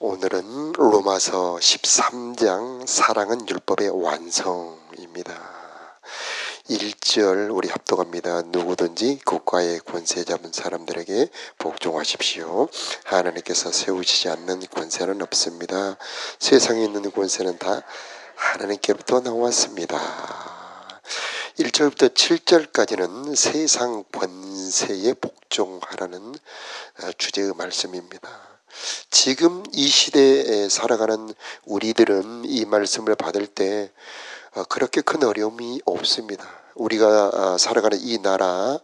오늘은 로마서 13장 사랑은 율법의 완성입니다. 1절 우리 합독합니다. 누구든지 국가의 권세 잡은 사람들에게 복종하십시오. 하나님께서 세우시지 않는 권세는 없습니다. 세상에 있는 권세는 다 하나님께부터 나왔습니다. 1절부터 7절까지는 세상 권세에 복종하라는 주제의 말씀입니다. 지금 이 시대에 살아가는 우리들은 이 말씀을 받을 때 어, 그렇게 큰 어려움이 없습니다. 우리가 아, 살아가는 이 나라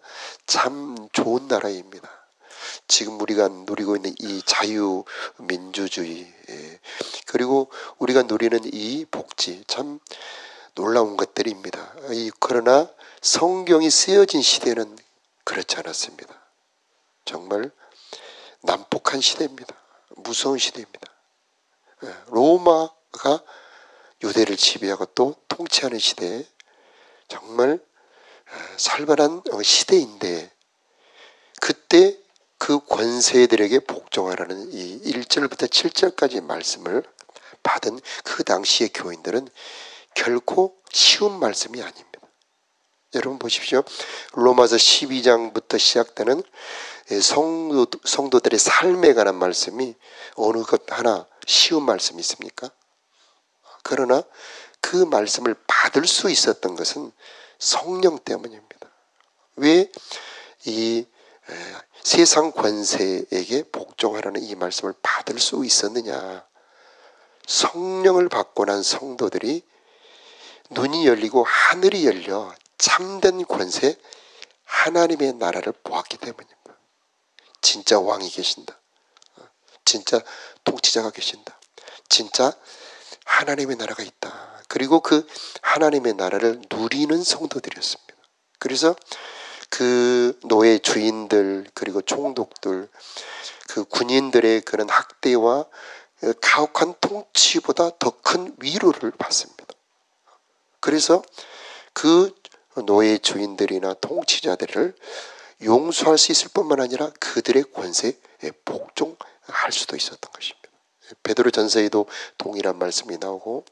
참 좋은 나라입니다. 지금 우리가 누리고 있는 이 자유민주주의 예, 그리고 우리가 누리는 이 복지 참 놀라운 것들입니다. 그러나 성경이 쓰여진 시대는 그렇지 않았습니다. 정말 난 폭한 시대입니다. 무서운 시대입니다. 예, 로마가 유대를 지배하고 또 통치하는 시대에 정말 예, 살벌한 시대인데 그때 그 권세들에게 복종하라는 이 1절부터 7절까지 말씀을 받은 그 당시의 교인들은 결코 쉬운 말씀이 아닙니다. 여러분 보십시오. 로마서 12장부터 시작되는 예, 성도, 성도들의 삶에 관한 말씀이 어느 것 하나 쉬운 말씀이 있습니까? 그러나 그 말씀을 받을 수 있었던 것은 성령 때문입니다. 왜 이 세상 권세에게 복종하라는 이 말씀을 받을 수 있었느냐? 성령을 받고 난 성도들이 눈이 열리고 하늘이 열려 참된 권세 하나님의 나라를 보았기 때문입니다. 진짜 왕이 계신다. 진짜 통치자가 계신다. 진짜 하나님의 나라가 있다. 그리고 그 하나님의 나라를 누리는 성도들이었습니다. 그래서 그 노예 주인들 그리고 총독들 그 군인들의 그런 학대와 가혹한 통치보다 더 큰 위로를 받습니다. 그래서 그 노예 주인들이나 통치자들을 용서할 수 있을 뿐만 아니라 그들의 권세에 복종할 수도 있었던 것입니다. 베드로 전서에도 동일한 말씀이 나오고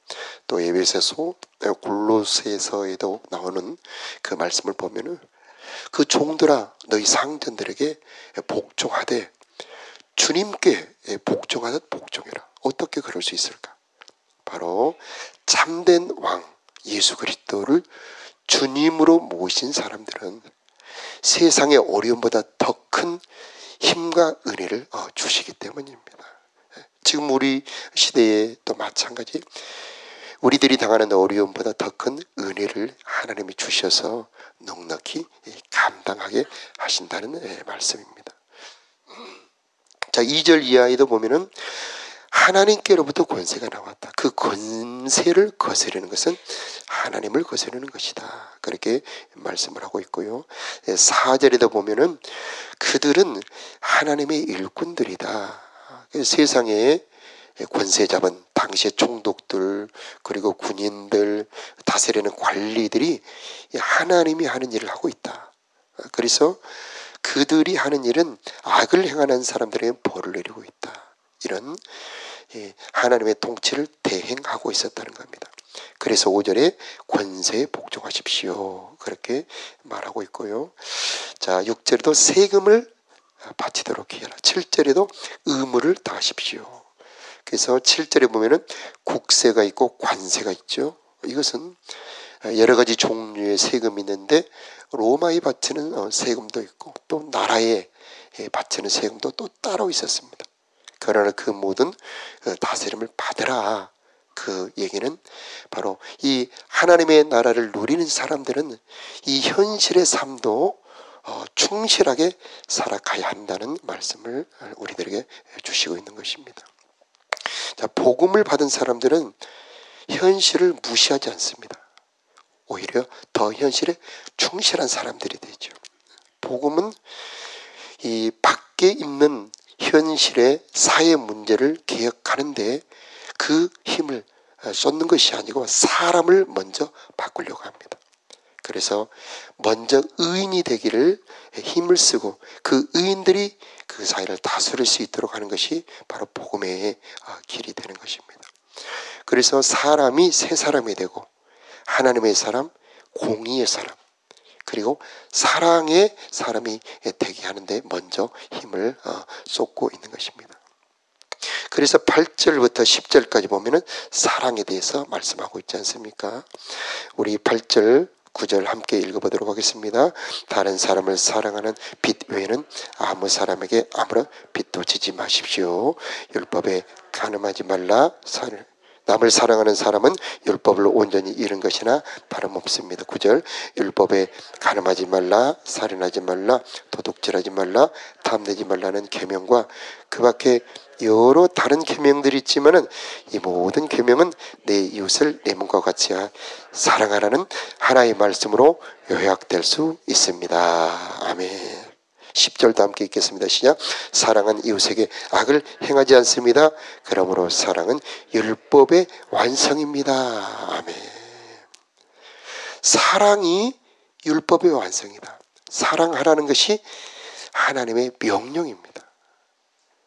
또 에베소서 골로새서에도 나오는 그 말씀을 보면은 그 종들아 너희 상전들에게 복종하되 주님께 복종하듯 복종해라. 어떻게 그럴 수 있을까? 바로 참된 왕 예수 그리스도를 주님으로 모신 사람들은 세상의 어려움보다 더 큰 힘과 은혜를 어, 주시기 때문입니다. 지금 우리 시대에 또 마찬가지 우리들이 당하는 어려움보다 더 큰 은혜를 하나님이 주셔서 넉넉히 감당하게 하신다는 예, 말씀입니다. 자, 2절 이하에도 보면은 하나님께로부터 권세가 나왔다. 그 권세를 거스르는 것은 하나님을 거스르는 것이다. 그렇게 말씀을 하고 있고요. 4절에도 보면은 그들은 하나님의 일꾼들이다. 세상에 권세 잡은 당시의 총독들 그리고 군인들 다스리는 관리들이 하나님이 하는 일을 하고 있다. 그래서 그들이 하는 일은 악을 행하는 사람들에게 벌을 내리고 있다. 이런 하나님의 통치를 대행하고 있었다는 겁니다. 그래서 5절에 권세에 복종하십시오. 그렇게 말하고 있고요. 자, 6절에도 세금을 바치도록 해라. 7절에도 의무를 다하십시오. 그래서 7절에 보면은 국세가 있고 관세가 있죠. 이것은 여러 가지 종류의 세금이 있는데 로마에 바치는 어, 세금도 있고 또 나라에 바치는 세금도 또 따로 있었습니다. 그러나 그 모든 어, 다스림을 받으라. 그 얘기는 바로 이 하나님의 나라를 누리는 사람들은 이 현실의 삶도 어, 충실하게 살아가야 한다는 말씀을 우리들에게 주시고 있는 것입니다. 자, 복음을 받은 사람들은 현실을 무시하지 않습니다. 오히려 더 현실에 충실한 사람들이 되죠. 복음은 이 밖에 있는 현실의 사회 문제를 개혁하는데 그 힘을 쏟는 것이 아니고 사람을 먼저 바꾸려고 합니다. 그래서 먼저 의인이 되기를 힘을 쓰고 그 의인들이 그 사회를 다스릴 수 있도록 하는 것이 바로 복음의 아, 길이 되는 것입니다. 그래서 사람이 새 사람이 되고 하나님의 사람, 공의의 사람, 그리고 사랑의 사람이 되게 하는데 먼저 힘을 어, 쏟고 있는 것입니다. 그래서 8절부터 10절까지 보면은 사랑에 대해서 말씀하고 있지 않습니까? 우리 8절 9절 함께 읽어보도록 하겠습니다. 다른 사람을 사랑하는 빛 외에는 아무 사람에게 아무런 빛도 지지 마십시오. 율법에 가늠하지 말라. 남을 사랑하는 사람은 율법을 온전히 잃은 것이나 다름없습니다. 9절 율법에 가늠하지 말라 살인하지 말라 도둑질하지 말라 탐내지 말라는 계명과 그 밖에 여러 다른 계명들이 있지만은 이 모든 계명은 내 이웃을 내 몸과 같이 사랑하라는 하나의 말씀으로 요약될 수 있습니다. 아멘. 10절도 함께 읽겠습니다. 시작. 사랑은 이웃에게 악을 행하지 않습니다. 그러므로 사랑은 율법의 완성입니다. 아멘. 사랑이 율법의 완성이다. 사랑하라는 것이 하나님의 명령입니다.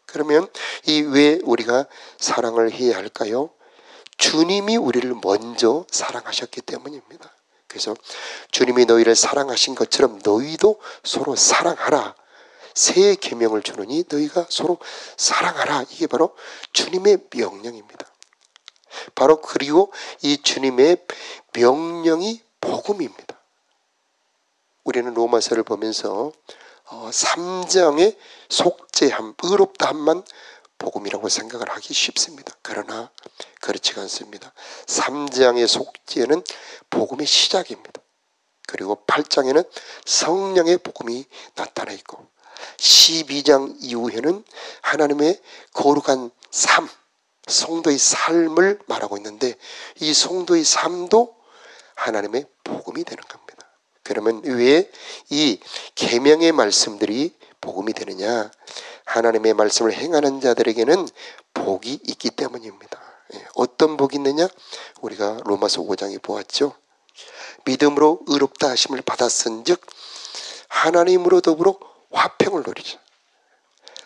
그러면 이 왜 우리가 사랑을 해야 할까요? 주님이 우리를 먼저 사랑하셨기 때문입니다. 그래서 주님이 너희를 사랑하신 것처럼 너희도 서로 사랑하라. 새 계명을 주느니 너희가 서로 사랑하라. 이게 바로 주님의 명령입니다. 바로 그리고 이 주님의 명령이 복음입니다. 우리는 로마서를 보면서 3장의 어, 속죄함, 의롭다함만 복음이라고 생각을 하기 쉽습니다. 그러나 그렇지가 않습니다. 3장의 속죄는 복음의 시작입니다. 그리고 8장에는 성령의 복음이 나타나 있고 12장 이후에는 하나님의 거룩한 삶, 성도의 삶을 말하고 있는데 이 성도의 삶도 하나님의 복음이 되는 겁니다. 그러면 왜 이 계명의 말씀들이 복음이 되느냐? 하나님의 말씀을 행하는 자들에게는 복이 있기 때문입니다. 예, 어떤 복이 있느냐? 우리가 로마서 5장에 보았죠. 믿음으로 의롭다 하심을 받았은즉 하나님으로 더불어 화평을 누리죠.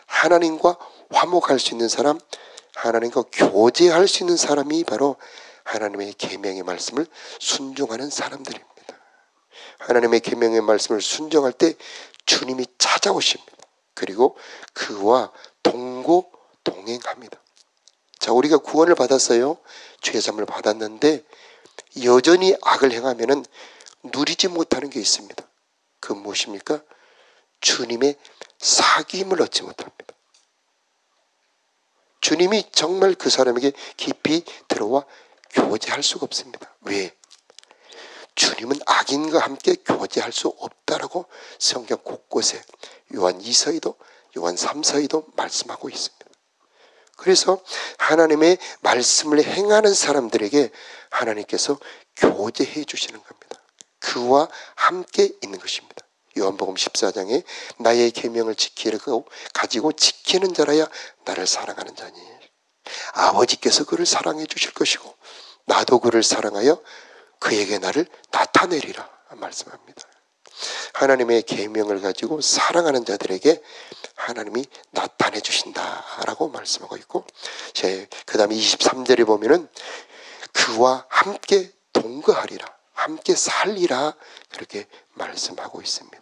하나님과 화목할 수 있는 사람, 하나님과 교제할 수 있는 사람이 바로 하나님의 계명의 말씀을 순종하는 사람들입니다. 하나님의 계명의 말씀을 순종할 때 주님이 찾아오십니다. 그리고 그와 동고 동행합니다. 자, 우리가 구원을 받았어요. 죄 삶을 받았는데 여전히 악을 행하면은 누리지 못하는 게 있습니다. 그 무엇입니까? 주님의 사귐을 얻지 못합니다. 주님이 정말 그 사람에게 깊이 들어와 교제할 수가 없습니다. 왜? 주님은 악인과 함께 교제할 수 없다라고 성경 곳곳에 요한 2서에도 요한 3서에도 말씀하고 있습니다. 그래서 하나님의 말씀을 행하는 사람들에게 하나님께서 교제해 주시는 겁니다. 그와 함께 있는 것입니다. 요한복음 14장에 나의 계명을 지키고 가지고 지키는 자라야 나를 사랑하는 자니 아버지께서 그를 사랑해 주실 것이고 나도 그를 사랑하여 그에게 나를 나타내리라 말씀합니다. 하나님의 계명을 가지고 사랑하는 자들에게 하나님이 나타내 주신다라고 말씀하고 있고 그다음에 23절에 보면은 그와 함께 동거하리라 함께 살리라 그렇게 말씀하고 있습니다.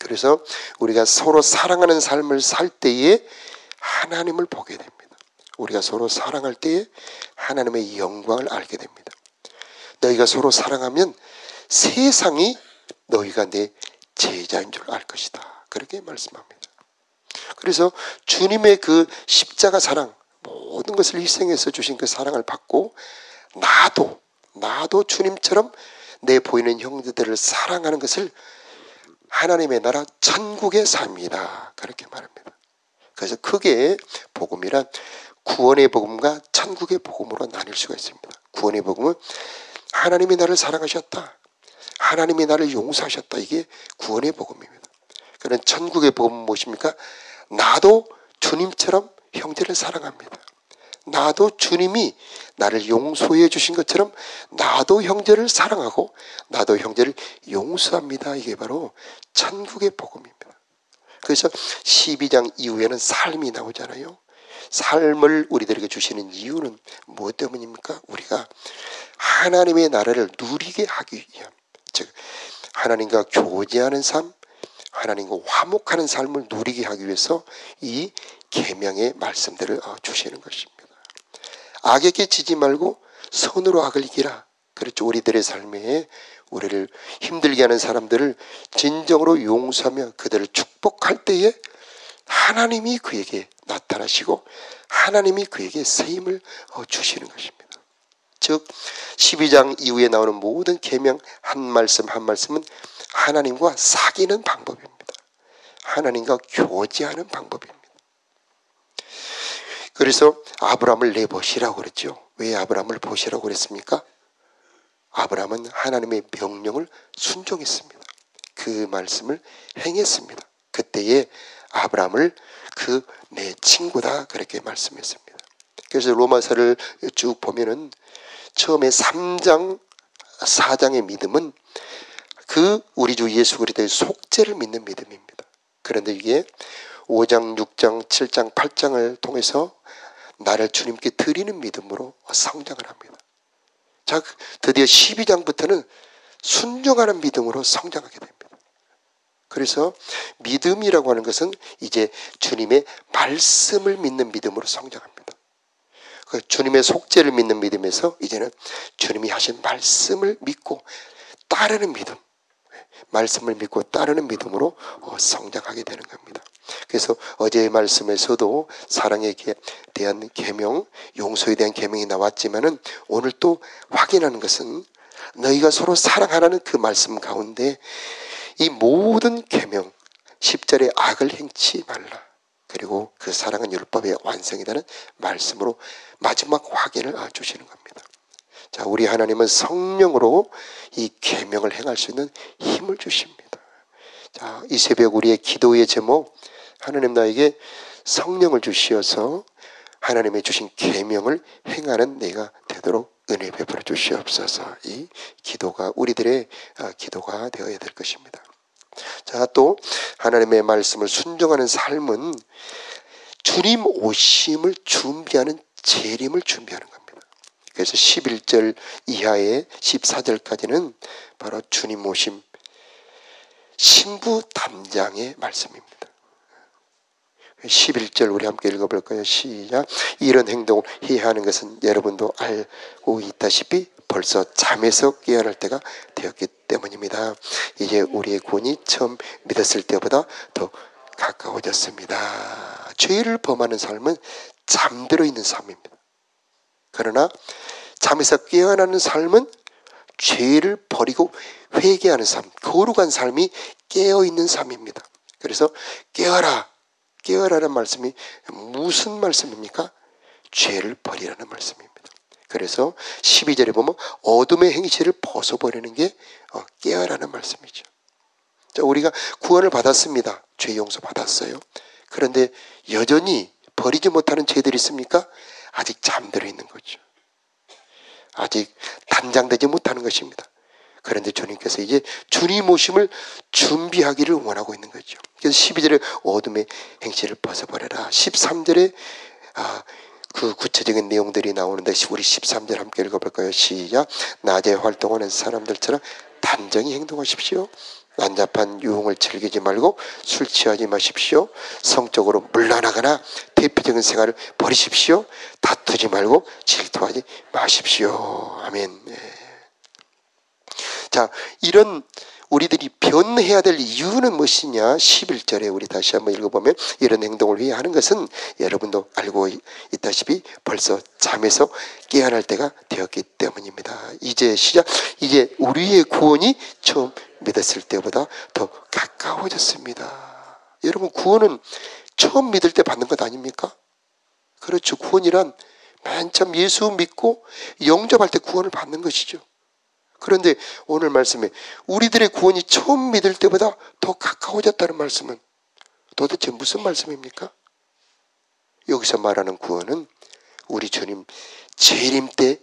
그래서 우리가 서로 사랑하는 삶을 살 때에 하나님을 보게 됩니다. 우리가 서로 사랑할 때에 하나님의 영광을 알게 됩니다. 너희가 서로 사랑하면 세상이 너희가 내 제자인 줄 알 것이다. 그렇게 말씀합니다. 그래서 주님의 그 십자가 사랑, 모든 것을 희생해서 주신 그 사랑을 받고 나도, 나도 주님처럼 내 보이는 형제들을 사랑하는 것을 하나님의 나라 천국의 삶이다. 그렇게 말합니다. 그래서 크게 복음이란 구원의 복음과 천국의 복음으로 나뉠 수가 있습니다. 구원의 복음은 하나님이 나를 사랑하셨다. 하나님이 나를 용서하셨다. 이게 구원의 복음입니다. 그런 천국의 복음은 무엇입니까? 나도 주님처럼 형제를 사랑합니다. 나도 주님이 나를 용서해 주신 것처럼 나도 형제를 사랑하고 나도 형제를 용서합니다. 이게 바로 천국의 복음입니다. 그래서 12장 이후에는 삶이 나오잖아요. 삶을 우리들에게 주시는 이유는 무엇 때문입니까? 우리가 하나님의 나라를 누리게 하기 위함. 즉, 하나님과 교제하는 삶, 하나님과 화목하는 삶을 누리게 하기 위해서 이 계명의 말씀들을 어, 주시는 것입니다. 악에게 지지 말고 선으로 악을 이기라. 그렇죠. 우리들의 삶에 우리를 힘들게 하는 사람들을 진정으로 용서하며 그들을 축복할 때에 하나님이 그에게 나타나시고 하나님이 그에게 세임을 어, 주시는 것입니다. 즉 12장 이후에 나오는 모든 계명 한 말씀 한 말씀은 하나님과 사귀는 방법입니다. 하나님과 교제하는 방법입니다. 그래서 아브라함을 내보시라고 그랬죠. 왜 아브라함을 보시라고 그랬습니까? 아브라함은 하나님의 명령을 순종했습니다. 그 말씀을 행했습니다. 그때에 아브라함을 그 내 친구다 그렇게 말씀했습니다. 그래서 로마서를 쭉 보면은 처음에 3장 4장의 믿음은 그 우리 주 예수 그리스도의 속죄를 믿는 믿음입니다. 그런데 이게 5장, 6장, 7장, 8장을 통해서 나를 주님께 드리는 믿음으로 성장을 합니다. 자, 드디어 12장부터는 순종하는 믿음으로 성장하게 됩니다. 그래서 믿음이라고 하는 것은 이제 주님의 말씀을 믿는 믿음으로 성장합니다. 그 주님의 속죄를 믿는 믿음에서 이제는 주님이 하신 말씀을 믿고 따르는 믿음, 말씀을 믿고 따르는 믿음으로 어, 성장하게 되는 겁니다. 그래서 어제의 말씀에서도 사랑에 대한 계명, 용서에 대한 계명이 나왔지만은 오늘 또 확인하는 것은 너희가 서로 사랑하라는 그 말씀 가운데 이 모든 계명 10절에 악을 행치 말라. 그리고 그 사랑은 율법의 완성이라는 말씀으로 마지막 확인을 주시는 겁니다. 자, 우리 하나님은 성령으로 이 계명을 행할 수 있는 힘을 주십니다. 자, 이 새벽 우리의 기도의 제목 하나님 나에게 성령을 주시어서 하나님의 주신 계명을 행하는 내가 되도록 은혜 베풀어 주시옵소서. 이 기도가 우리들의 아, 기도가 되어야 될 것입니다. 자, 또 하나님의 말씀을 순종하는 삶은 주님 오심을 준비하는 재림을 준비하는 겁니다. 그래서 11절 이하의 14절까지는 바로 주님 오심 신부 담장의 말씀입니다. 11절 우리 함께 읽어볼까요? 시작. 이런 행동을 해야 하는 것은 여러분도 알고 있다시피 벌써 잠에서 깨어날 때가 되었기 때문입니다. 이제 우리의 구원이 처음 믿었을 때보다 더 가까워졌습니다. 죄를 범하는 삶은 잠들어 있는 삶입니다. 그러나 잠에서 깨어나는 삶은 죄를 버리고 회개하는 삶, 거룩한 삶이 깨어 있는 삶입니다. 그래서 깨어라, 깨어라는 말씀이 무슨 말씀입니까? 죄를 버리라는 말씀입니다. 그래서 12절에 보면 어둠의 행실을 벗어버리는 게 어, 깨어라는 말씀이죠. 자, 우리가 구원을 받았습니다. 죄 용서 받았어요. 그런데 여전히 버리지 못하는 죄들이 있습니까? 아직 잠들어 있는 거죠. 아직 단장되지 못하는 것입니다. 그런데 주님께서 이제 주님 오심을 준비하기를 원하고 있는 거죠. 그래서 12절에 어둠의 행실을 벗어버려라. 13절에 아, 그 구체적인 내용들이 나오는데 우리 13절 함께 읽어볼까요? 시작. 낮에 활동하는 사람들처럼 단정히 행동하십시오. 난잡한 유흥을 즐기지 말고 술 취하지 마십시오. 성적으로 물러나거나 대표적인 생활을 버리십시오. 다투지 말고 질투하지 마십시오. 아멘. 네. 자, 이런 우리들이 변해야 될 이유는 무엇이냐? 11절에 우리 다시 한번 읽어보면 이런 행동을 위해 하는 것은 여러분도 알고 있다시피 벌써 잠에서 깨어날 때가 되었기 때문입니다. 이제 시작, 이제 우리의 구원이 처음 믿었을 때보다 더 가까워졌습니다. 여러분, 구원은 처음 믿을 때 받는 것 아닙니까? 그렇죠. 구원이란 맨 처음 예수 믿고 영접할 때 구원을 받는 것이죠. 그런데 오늘 말씀에 우리들의 구원이 처음 믿을 때보다 더 가까워졌다는 말씀은 도대체 무슨 말씀입니까? 여기서 말하는 구원은 우리 주님 재림 때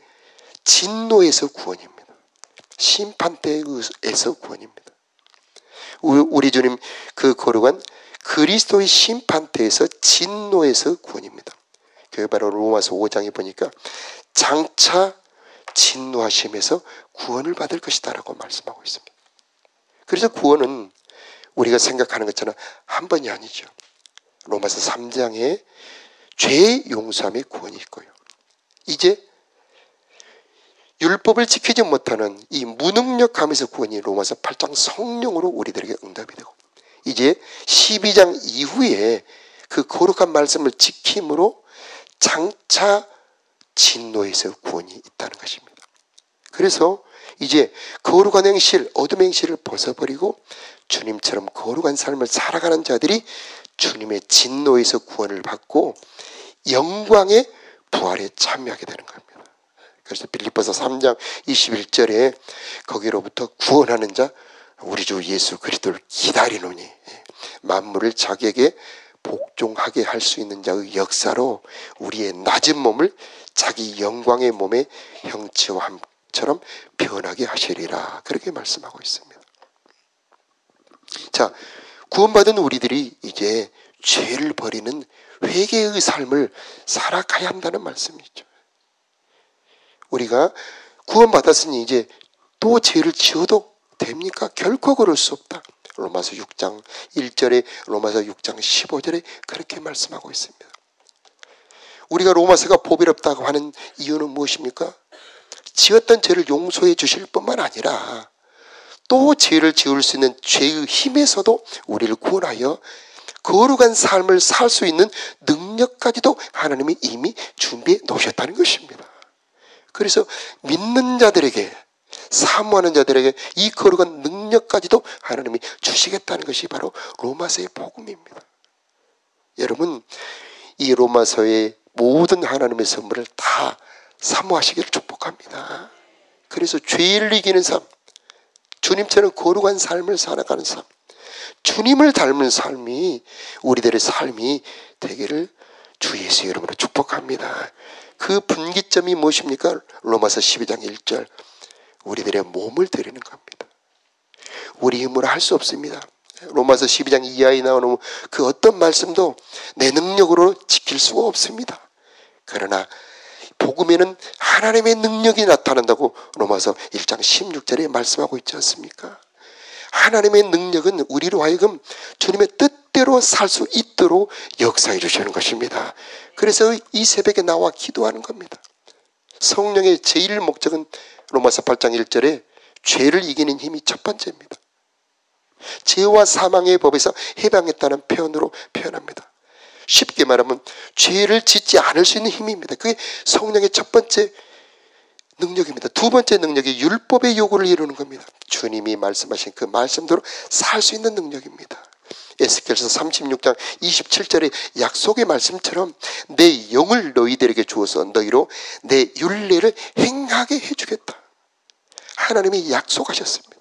진노에서 구원입니다. 심판 때에서 구원입니다. 우리 주님 그 거룩한 그리스도의 심판 때에서 진노에서 구원입니다. 그게 바로 로마서 5장에 보니까 장차 진노하심에서 구원을 받을 것이다라고 말씀하고 있습니다. 그래서 구원은 우리가 생각하는 것처럼 한 번이 아니죠. 로마서 3장에 죄 용서함의 구원이 있고요. 이제 율법을 지키지 못하는 이 무능력함에서 구원이 로마서 8장 성령으로 우리들에게 응답이 되고 이제 12장 이후에 그 거룩한 말씀을 지킴으로 장차 진노에서 구원이 있다는 것입니다. 그래서 이제 거룩한 행실, 어둠 행실을 벗어버리고 주님처럼 거룩한 삶을 살아가는 자들이 주님의 진노에서 구원을 받고 영광의 부활에 참여하게 되는 겁니다. 그래서 빌립보서 3장 21절에 거기로부터 구원하는 자 우리 주 예수 그리스도를 기다리노니 만물을 자기에게 복종하게 할 수 있는 자의 역사로 우리의 낮은 몸을 자기 영광의 몸의 형체와처럼 변하게 하시리라 그렇게 말씀하고 있습니다. 자 구원받은 우리들이 이제 죄를 버리는 회개의 삶을 살아가야 한다는 말씀이죠. 우리가 구원받았으니 이제 또 죄를 지어도 됩니까? 결코 그럴 수 없다. 로마서 6장 1절에 로마서 6장 15절에 그렇게 말씀하고 있습니다. 우리가 로마서가 보배롭다고 하는 이유는 무엇입니까? 지었던 죄를 용서해 주실 뿐만 아니라 또 죄를 지을 수 있는 죄의 힘에서도 우리를 구원하여 거룩한 삶을 살 수 있는 능력까지도 하나님이 이미 준비해 놓으셨다는 것입니다. 그래서 믿는 자들에게 사모하는 자들에게 이 거룩한 능력까지도 하나님이 주시겠다는 것이 바로 로마서의 복음입니다. 여러분 이 로마서의 모든 하나님의 선물을 다 사모하시기를 축복합니다. 그래서 죄를 이기는 삶, 주님처럼 거룩한 삶을 살아가는 삶, 주님을 닮은 삶이 우리들의 삶이 되기를 주 예수 이름으로 축복합니다. 그 분기점이 무엇입니까? 로마서 12장 1절. 우리들의 몸을 드리는 겁니다. 우리 힘으로 할 수 없습니다. 로마서 12장 이하에 나오는 그 어떤 말씀도 내 능력으로 지킬 수가 없습니다. 그러나 복음에는 하나님의 능력이 나타난다고 로마서 1장 16절에 말씀하고 있지 않습니까? 하나님의 능력은 우리로 하여금 주님의 뜻대로 살 수 있도록 역사해 주시는 것입니다. 그래서 이 새벽에 나와 기도하는 겁니다. 성령의 제일 목적은 로마서 8장 1절에 죄를 이기는 힘이 첫 번째입니다. 죄와 사망의 법에서 해방했다는 표현으로 표현합니다. 쉽게 말하면 죄를 짓지 않을 수 있는 힘입니다. 그게 성령의 첫 번째 능력입니다. 두 번째 능력이 율법의 요구를 이루는 겁니다. 주님이 말씀하신 그 말씀대로 살 수 있는 능력입니다. 에스겔서 36장 27절의 약속의 말씀처럼 내 영을 너희들에게 주어서 너희로 내 윤례를 행하게 해주겠다. 하나님이 약속하셨습니다.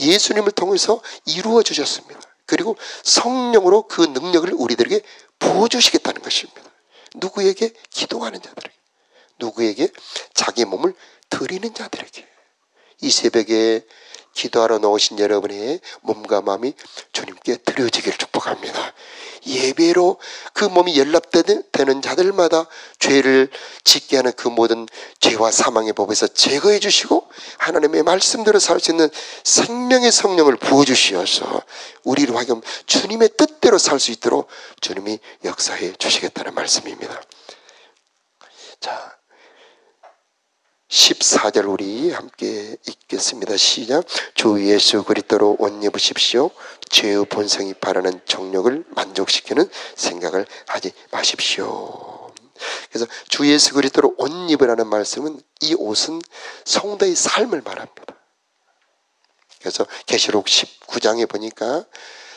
예수님을 통해서 이루어 주셨습니다. 그리고 성령으로 그 능력을 우리들에게 부어주시겠다는 것입니다. 누구에게? 기도하는 자들에게. 누구에게? 자기 몸을 드리는 자들에게. 이 새벽에 기도하러 나오신 여러분의 몸과 마음이 주님께 드려지기를 축복합니다. 예배로 그 몸이 연락되는 자들마다 죄를 짓게 하는 그 모든 죄와 사망의 법에서 제거해 주시고 하나님의 말씀대로 살 수 있는 생명의 성령을 부어 주시어서 우리로 하여금 주님의 뜻대로 살 수 있도록 주님이 역사해 주시겠다는 말씀입니다. 자, 14절 우리 함께 읽겠습니다. 시작. 주 예수 그리스도로 옷 입으십시오. 죄의 본성이 바라는 정욕을 만족시키는 생각을 하지 마십시오. 그래서 주 예수 그리스도로 옷 입으라는 말씀은 이 옷은 성도의 삶을 말합니다. 그래서 계시록 19장에 보니까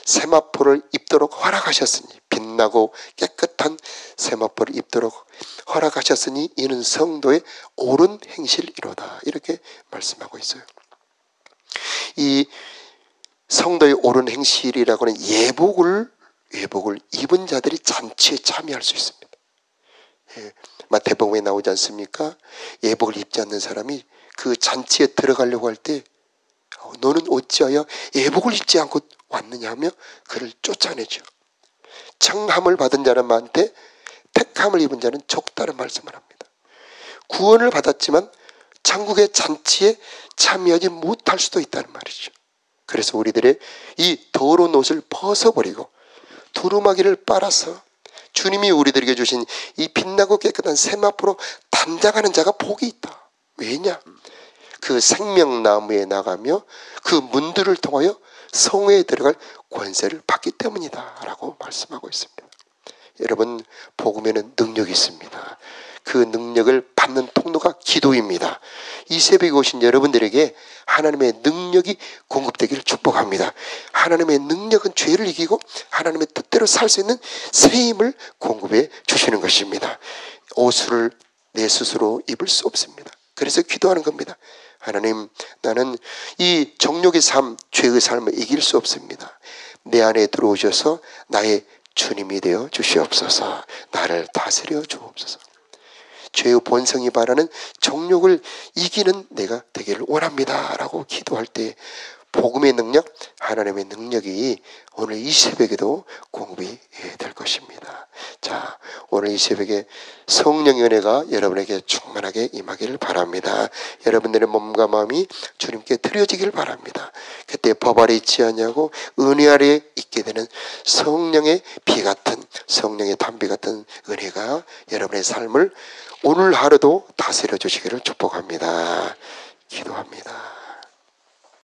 세마포를 입도록 허락하셨으니 빛나고 깨끗한 세마포를 입도록 허락하셨으니 이는 성도의 옳은 행실이로다. 이렇게 말씀하고 있어요. 이 성도의 옳은 행실이라고 하는 예복을 예복을 입은 자들이 잔치에 참여할 수 있습니다. 예, 마태복음에 나오지 않습니까? 예복을 입지 않는 사람이 그 잔치에 들어가려고 할때 어, 너는 어찌하여 예복을 입지 않고 왔느냐 하며 그를 쫓아내죠. 청함을 받은 자람한테 택함을 입은 자는 적다는 말씀을 합니다. 구원을 받았지만 천국의 잔치에 참여하지 못할 수도 있다는 말이죠. 그래서 우리들의 이 더러운 옷을 벗어버리고 두루마기를 빨아서 주님이 우리들에게 주신 이 빛나고 깨끗한 세마포로 단장하는 자가 복이 있다. 왜냐? 그 생명나무에 나가며 그 문들을 통하여 성회에 들어갈 권세를 받기 때문이다. 라고 말씀하고 있습니다. 여러분, 복음에는 능력이 있습니다. 그 능력을 받는 통로가 기도입니다. 이 새벽에 오신 여러분들에게 하나님의 능력이 공급되기를 축복합니다. 하나님의 능력은 죄를 이기고 하나님의 뜻대로 살 수 있는 새 힘을 공급해 주시는 것입니다. 옷을 내 스스로 입을 수 없습니다. 그래서 기도하는 겁니다. 하나님, 나는 이 정욕의 삶, 죄의 삶을 이길 수 없습니다. 내 안에 들어오셔서 나의 주님이 되어 주시옵소서. 나를 다스려 주옵소서. 죄의 본성이 바라는 정욕을 이기는 내가 되기를 원합니다. 라고 기도할 때 복음의 능력, 하나님의 능력이 오늘 이 새벽에도 공급이 될 것입니다. 자, 오늘 이 새벽에 성령의 은혜가 여러분에게 충만하게 임하기를 바랍니다. 여러분들의 몸과 마음이 주님께 드려지기를 바랍니다. 그때 법 아래 있지 않냐고 은혜 아래 있게 되는 성령의 비 같은 성령의 담비 같은 은혜가 여러분의 삶을 오늘 하루도 다스려 주시기를 축복합니다. 기도합니다.